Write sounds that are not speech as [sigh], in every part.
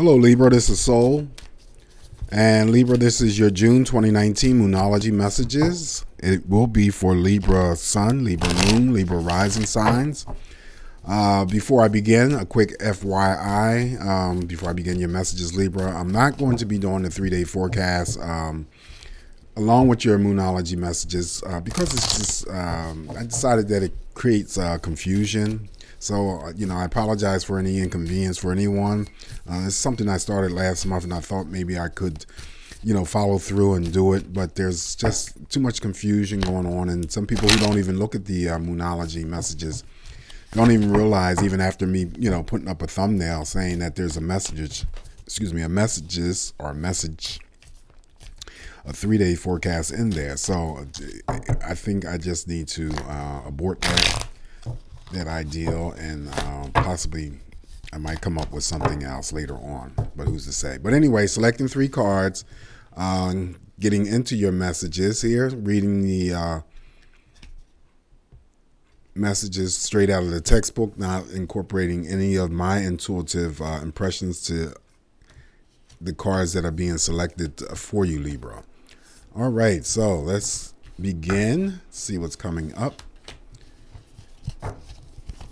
Hello, Libra. This is Soul. And Libra, this is your June 2019 Moonology messages. It will be for Libra Sun, Libra Moon, Libra Rising signs. Uh, before I begin, a quick FYI. Um, before I begin your messages, Libra, I'm not going to be doing the three day forecast um, along with your Moonology messages uh, because it's just, um, I decided that it creates uh, confusion so, uh, you know, I apologize for any inconvenience for anyone. Uh, it's something I started last month, and I thought maybe I could, you know, follow through and do it. But there's just too much confusion going on, and some people who don't even look at the uh, Moonology messages don't even realize, even after me, you know, putting up a thumbnail saying that there's a message, excuse me, a messages or a message a three day forecast in there. So uh, I think I just need to uh, abort that that ideal and uh, possibly I might come up with something else later on, but who's to say? But anyway, selecting three cards, um, getting into your messages here, reading the uh, messages straight out of the textbook, not incorporating any of my intuitive uh, impressions to the cards that are being selected for you, Libra. All right, so let's begin, see what's coming up.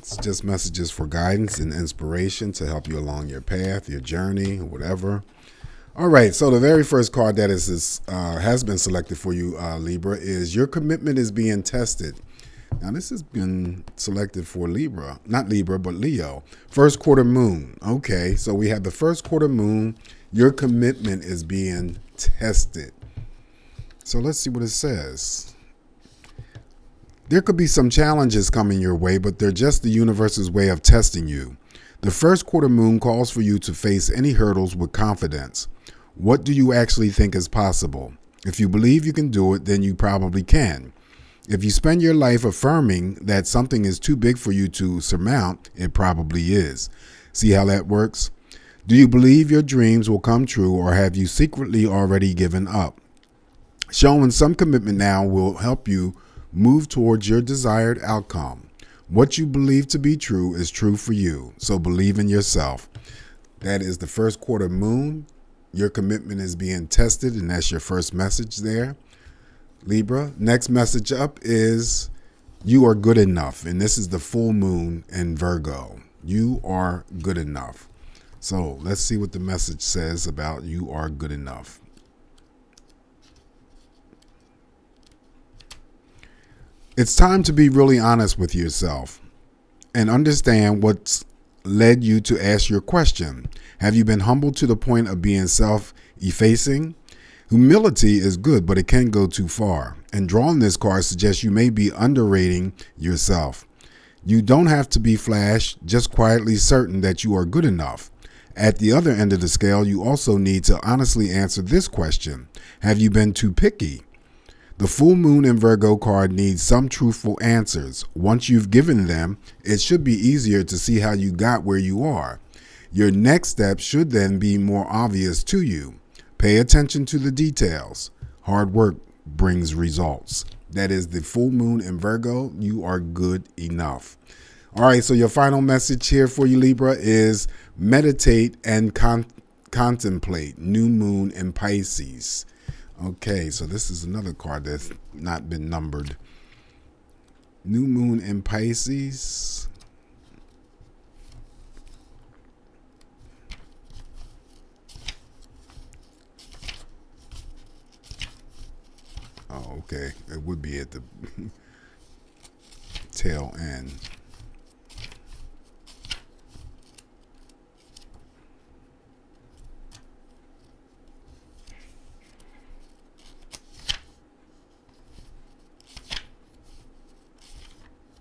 It's just messages for guidance and inspiration to help you along your path, your journey, whatever. All right, so the very first card that is, is uh, has been selected for you, uh, Libra, is your commitment is being tested. Now, this has been selected for Libra, not Libra, but Leo. First quarter moon. Okay, so we have the first quarter moon. Your commitment is being tested. So let's see what it says. There could be some challenges coming your way, but they're just the universe's way of testing you. The first quarter moon calls for you to face any hurdles with confidence. What do you actually think is possible? If you believe you can do it, then you probably can. If you spend your life affirming that something is too big for you to surmount, it probably is. See how that works? Do you believe your dreams will come true or have you secretly already given up? Showing some commitment now will help you Move towards your desired outcome. What you believe to be true is true for you, so believe in yourself. That is the first quarter moon. Your commitment is being tested, and that's your first message there. Libra. Next message up is you are good enough, and this is the full moon in Virgo. You are good enough. So let's see what the message says about you are good enough. It's time to be really honest with yourself and understand what's led you to ask your question. Have you been humbled to the point of being self effacing? Humility is good, but it can go too far. And drawing this card suggests you may be underrating yourself. You don't have to be flash, just quietly certain that you are good enough. At the other end of the scale, you also need to honestly answer this question Have you been too picky? The full moon in Virgo card needs some truthful answers. Once you've given them, it should be easier to see how you got where you are. Your next step should then be more obvious to you. Pay attention to the details. Hard work brings results. That is the full moon in Virgo. You are good enough. All right, so your final message here for you, Libra, is meditate and con contemplate. New moon in Pisces. Okay, so this is another card that's not been numbered. New Moon in Pisces. Oh, okay. It would be at the [laughs] tail end.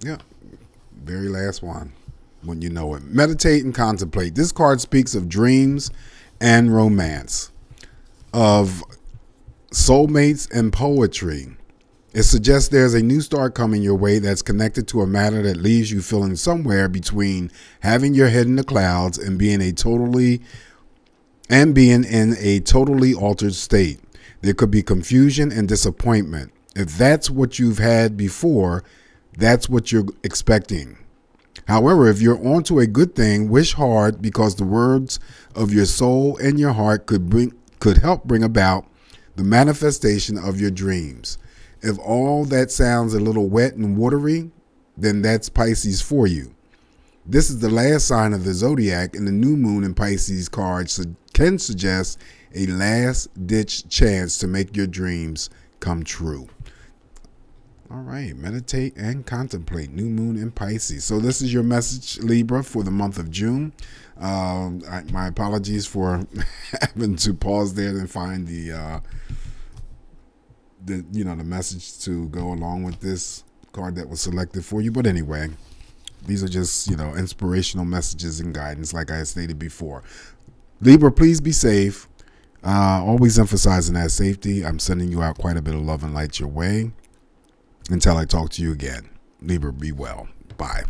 Yeah. Very last one. When you know it. Meditate and contemplate. This card speaks of dreams and romance, of soulmates and poetry. It suggests there's a new start coming your way that's connected to a matter that leaves you feeling somewhere between having your head in the clouds and being a totally and being in a totally altered state. There could be confusion and disappointment. If that's what you've had before, that's what you're expecting. However, if you're onto a good thing, wish hard because the words of your soul and your heart could bring could help bring about the manifestation of your dreams. If all that sounds a little wet and watery, then that's Pisces for you. This is the last sign of the zodiac, and the new moon in Pisces card can suggest a last ditch chance to make your dreams come true. All right, meditate and contemplate. New moon in Pisces. So this is your message, Libra, for the month of June. Um, I, my apologies for [laughs] having to pause there and find the uh, the you know the message to go along with this card that was selected for you. But anyway, these are just you know inspirational messages and guidance, like I stated before. Libra, please be safe. Uh, always emphasizing that safety. I'm sending you out quite a bit of love and light your way. Until I talk to you again, Libra, be well. Bye.